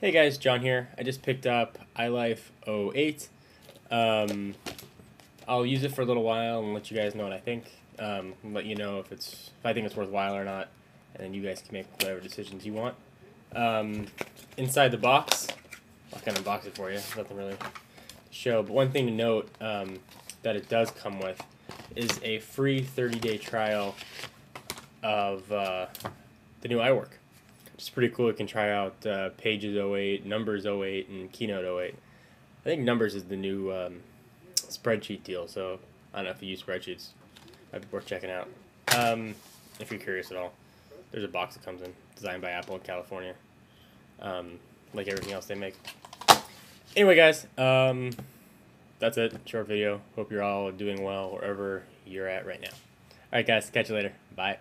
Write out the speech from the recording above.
Hey guys, Jon here. I just picked up iLife 08. Um, I'll use it for a little while and let you guys know what I think. Um, let you know if it's if I think it's worthwhile or not, and then you guys can make whatever decisions you want. Um, inside the box, I'll kind of unbox it for you. Nothing really to show, but one thing to note um, that it does come with is a free 30-day trial of uh, the new iWork. It's pretty cool. You can try out uh, Pages 08, Numbers 08, and Keynote 08. I think Numbers is the new um, spreadsheet deal, so I don't know if you use spreadsheets. Might be worth checking out. Um, if you're curious at all. There's a box that comes in, designed by Apple in California. Um, like everything else they make. Anyway, guys, um, that's it. Short video. Hope you're all doing well wherever you're at right now. Alright, guys, catch you later. Bye.